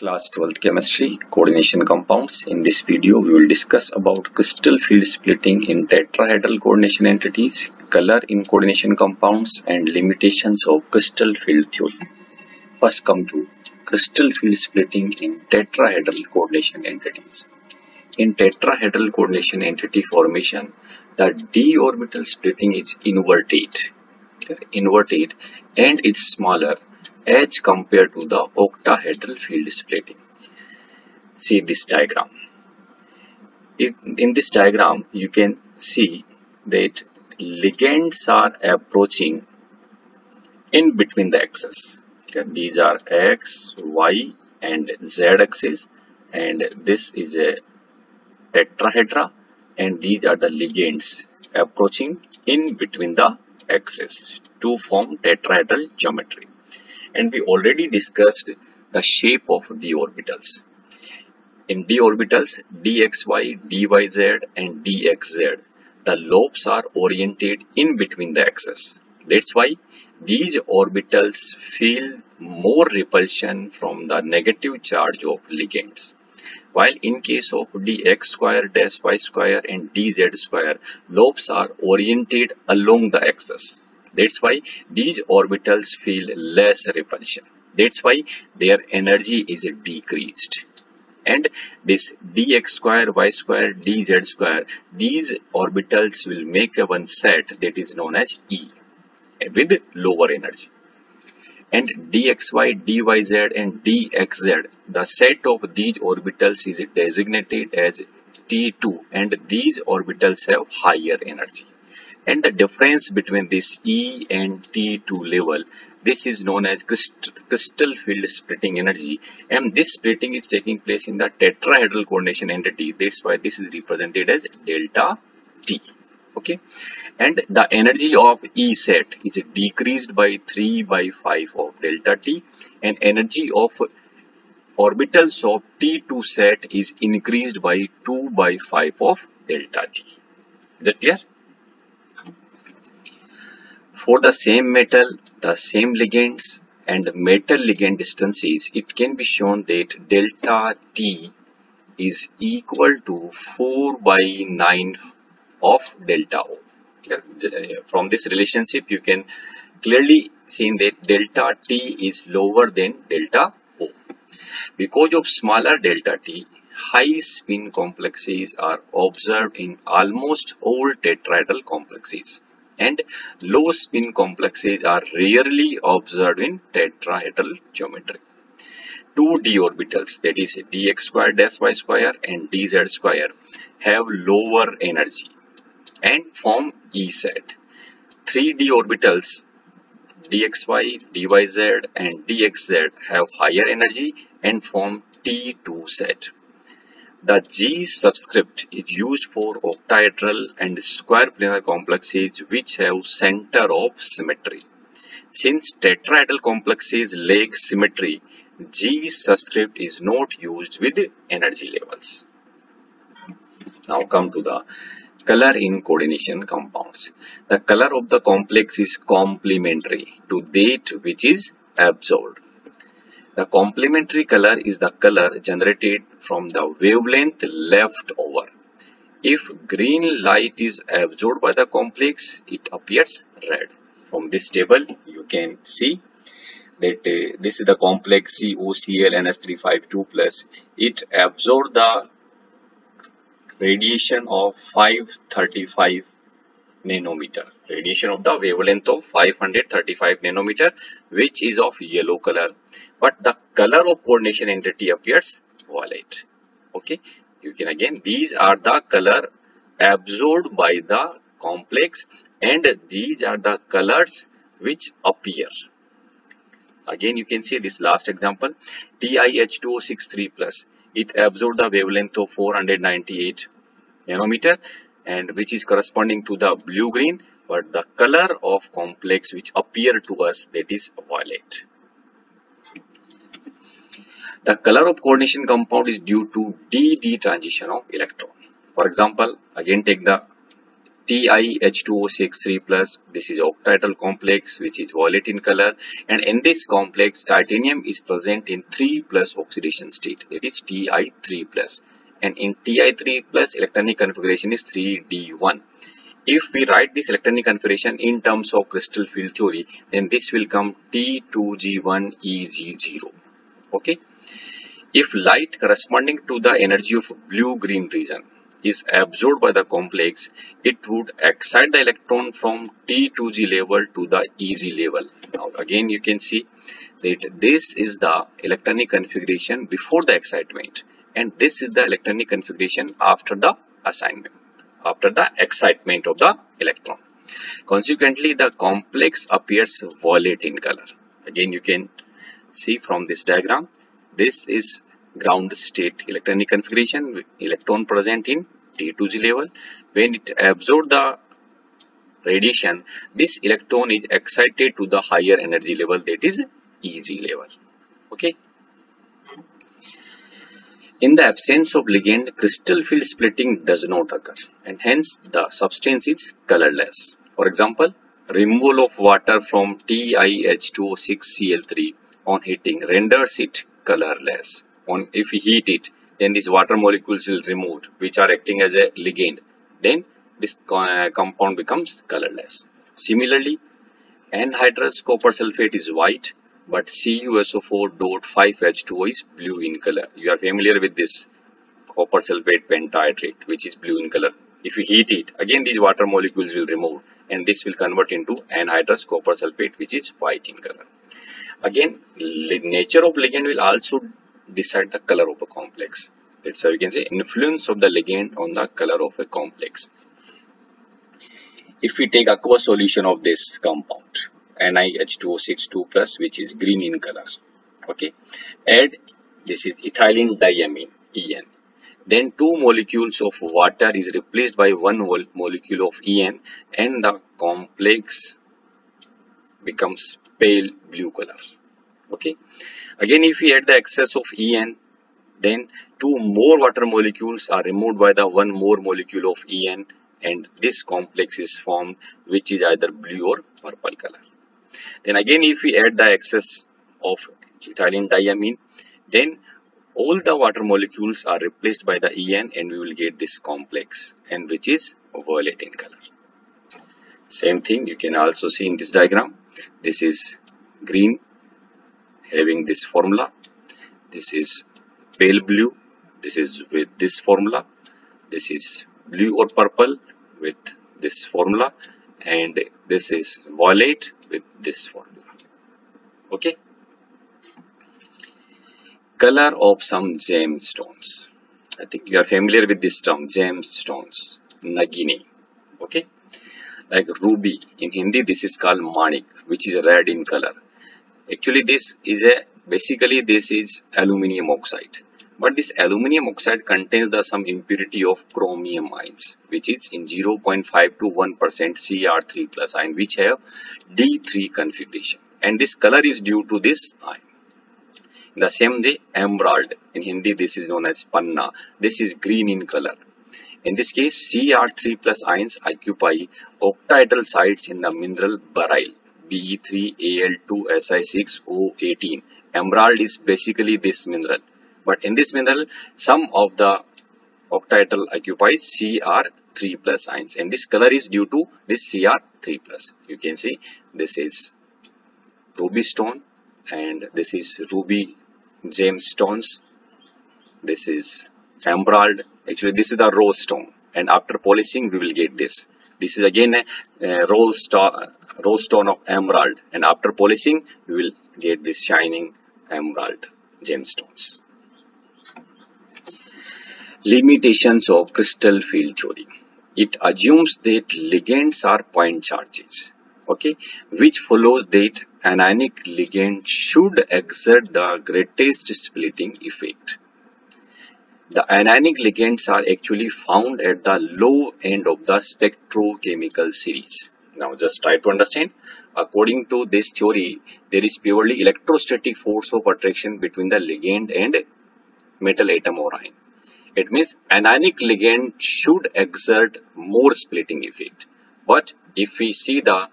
Class 12th Chemistry Coordination Compounds. In this video, we will discuss about crystal field splitting in tetrahedral coordination entities, color in coordination compounds, and limitations of crystal field theory. First, come to crystal field splitting in tetrahedral coordination entities. In tetrahedral coordination entity formation, the d orbital splitting is inverted, inverted, and it's smaller as compared to the octahedral field splitting. See this diagram. in this diagram, you can see that ligands are approaching in between the axes. These are x, y, and z axis, and this is a tetrahedra, and these are the ligands approaching in between the axes to form tetrahedral geometry and we already discussed the shape of d orbitals. In d orbitals, dxy, dyz and dxz, the lobes are oriented in between the axes. That's why these orbitals feel more repulsion from the negative charge of ligands. While in case of dx square, dash y square and dz square, lobes are oriented along the axis. That's why these orbitals feel less repulsion. That's why their energy is decreased. And this dx square, y square, dz square, these orbitals will make a one set that is known as E with lower energy. And dxy, dyz and dxz, the set of these orbitals is designated as T2 and these orbitals have higher energy. And the difference between this E and T2 level this is known as crystal field splitting energy and this splitting is taking place in the tetrahedral coordination entity. That's why this is represented as delta T okay? And the energy of E set is decreased by 3 by 5 of delta T and energy of orbitals of T2 set is increased by 2 by 5 of delta T. Is that clear? For the same metal, the same ligands and metal ligand distances, it can be shown that delta T is equal to 4 by 9 of delta O. Uh, from this relationship, you can clearly see that delta T is lower than delta. Because of smaller delta T, high spin complexes are observed in almost all tetrahedral complexes and low spin complexes are rarely observed in tetrahedral geometry. Two d orbitals that is dx square dash y square and dz square have lower energy and form E set. Three d orbitals dxy, dyz and dxz have higher energy and form T2 set. The G subscript is used for octahedral and square planar complexes which have center of symmetry. Since tetrahedral complexes lack symmetry, G subscript is not used with energy levels. Now come to the color in coordination compounds. The color of the complex is complementary to that which is absorbed. The complementary color is the color generated from the wavelength left over. If green light is absorbed by the complex, it appears red. From this table, you can see that uh, this is the complex COCl NH352 plus. It absorbed the radiation of 535 nanometer. Radiation of the wavelength of 535 nanometer which is of yellow color. But the color of coordination entity appears violet. Okay? You can again these are the color absorbed by the complex and these are the colors which appear. Again you can see this last example TiH263 plus it absorbed the wavelength of 498 nanometer and which is corresponding to the blue green but the color of complex which appear to us that is violet the color of coordination compound is due to d-d transition of electron. For example, again take the TiH2O6 plus. This is octahedral complex which is violet in color and in this complex titanium is present in 3 plus oxidation state that is Ti3 plus and in Ti3 plus electronic configuration is 3D1. If we write this electronic configuration in terms of crystal field theory then this will come T2G1EG0 okay. If light corresponding to the energy of blue-green region is absorbed by the complex, it would excite the electron from T2G level to the EG level. Now again you can see that this is the electronic configuration before the excitement and this is the electronic configuration after the assignment, after the excitement of the electron. Consequently, the complex appears violet in color. Again you can see from this diagram, this is ground state electronic configuration electron present in T2G level. When it absorbs the radiation this electron is excited to the higher energy level that is EG level. Okay? In the absence of ligand crystal field splitting does not occur and hence the substance is colorless. For example removal of water from TiH2O6Cl3 on heating renders it colorless on if we heat it then these water molecules will removed which are acting as a ligand. Then this uh, compound becomes colorless. Similarly anhydrous copper sulfate is white but CuSO4 dot 5H2O is blue in color. You are familiar with this copper sulfate pentahydrate which is blue in color. If you heat it again these water molecules will remove and this will convert into anhydrous copper sulfate which is white in color. Again nature of ligand will also decide the color of a complex. That's how you can say influence of the ligand on the color of a complex. If we take aqueous solution of this compound, NiH2O6 plus which is green in color, okay, add this is ethylene diamine, En. Then two molecules of water is replaced by one molecule of En and the complex becomes pale blue color okay. Again if we add the excess of en then two more water molecules are removed by the one more molecule of en and this complex is formed which is either blue or purple color. Then again if we add the excess of ethylene diamine then all the water molecules are replaced by the en and we will get this complex and which is violet in color. Same thing you can also see in this diagram. This is green having this formula. This is pale blue. This is with this formula. This is blue or purple with this formula. And this is violet with this formula. Okay? Color of some gemstones. I think you are familiar with this term gemstones. Nagini. Okay? Like ruby. In hindi this is called manik which is red in color actually this is a basically this is aluminium oxide. But this aluminium oxide contains the some impurity of chromium ions which is in 0.5 to 1 percent Cr3 plus ion which have D3 configuration. And this color is due to this ion. In the same way emerald. In Hindi this is known as panna. This is green in color. In this case Cr3 plus ions occupy octahedral sites in the mineral beryl Be3Al2Si6O18. Emerald is basically this mineral. But in this mineral, some of the octahedral occupies Cr3 plus ions. And this color is due to this Cr3 plus. You can see this is ruby stone and this is ruby gemstones. This is emerald. Actually, this is the rose stone. And after polishing, we will get this. This is again a, a rose, star, rose stone of emerald and after polishing we will get this shining emerald gemstones. Limitations of crystal field theory. It assumes that ligands are point charges, okay, which follows that anionic ligand should exert the greatest splitting effect. The anionic ligands are actually found at the low end of the spectrochemical series. Now just try to understand. According to this theory, there is purely electrostatic force of attraction between the ligand and metal atom or ion. It means anionic ligand should exert more splitting effect. But if we see the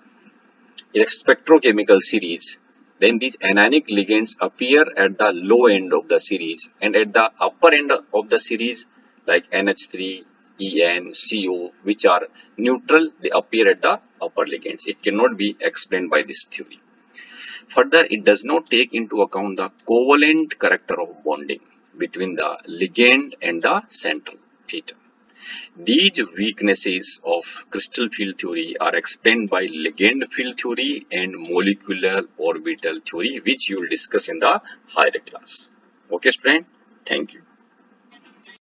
spectrochemical series, then these anionic ligands appear at the low end of the series and at the upper end of the series like NH3, En, CO which are neutral they appear at the upper ligands. It cannot be explained by this theory. Further, it does not take into account the covalent character of bonding between the ligand and the central atom. These weaknesses of crystal field theory are explained by ligand field theory and molecular orbital theory which you will discuss in the higher class. Okay student, thank you.